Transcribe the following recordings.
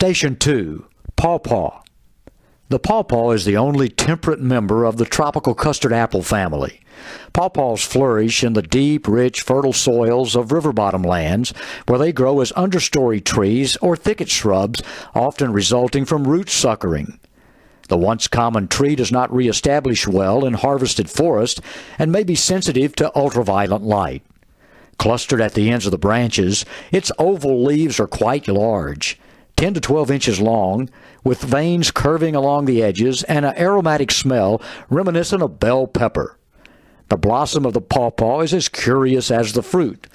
Station 2 Pawpaw. The pawpaw is the only temperate member of the tropical custard apple family. Pawpaws flourish in the deep, rich, fertile soils of river bottom lands, where they grow as understory trees or thicket shrubs, often resulting from root suckering. The once common tree does not reestablish well in harvested forest and may be sensitive to ultraviolet light. Clustered at the ends of the branches, its oval leaves are quite large. 10 to 12 inches long, with veins curving along the edges and an aromatic smell reminiscent of bell pepper. The blossom of the pawpaw is as curious as the fruit.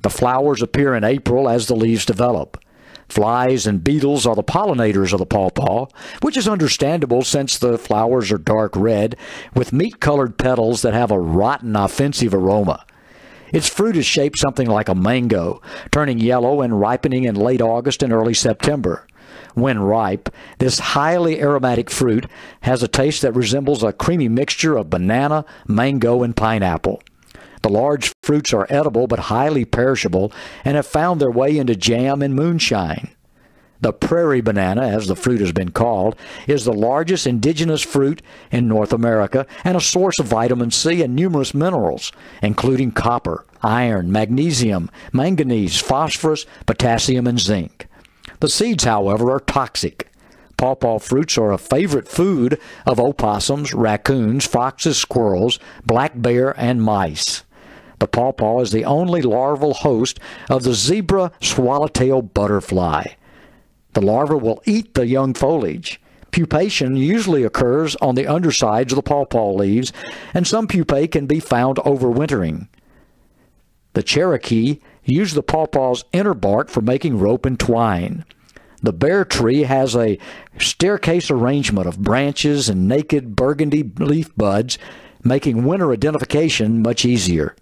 The flowers appear in April as the leaves develop. Flies and beetles are the pollinators of the pawpaw, which is understandable since the flowers are dark red with meat colored petals that have a rotten, offensive aroma. Its fruit is shaped something like a mango, turning yellow and ripening in late August and early September. When ripe, this highly aromatic fruit has a taste that resembles a creamy mixture of banana, mango, and pineapple. The large fruits are edible but highly perishable and have found their way into jam and moonshine. The prairie banana, as the fruit has been called, is the largest indigenous fruit in North America and a source of vitamin C and numerous minerals, including copper, iron, magnesium, manganese, phosphorus, potassium, and zinc. The seeds, however, are toxic. Pawpaw fruits are a favorite food of opossums, raccoons, foxes, squirrels, black bear, and mice. The pawpaw is the only larval host of the zebra swallowtail butterfly. The larva will eat the young foliage. Pupation usually occurs on the undersides of the pawpaw leaves, and some pupae can be found overwintering. The Cherokee use the pawpaw's inner bark for making rope and twine. The bare tree has a staircase arrangement of branches and naked burgundy leaf buds, making winter identification much easier.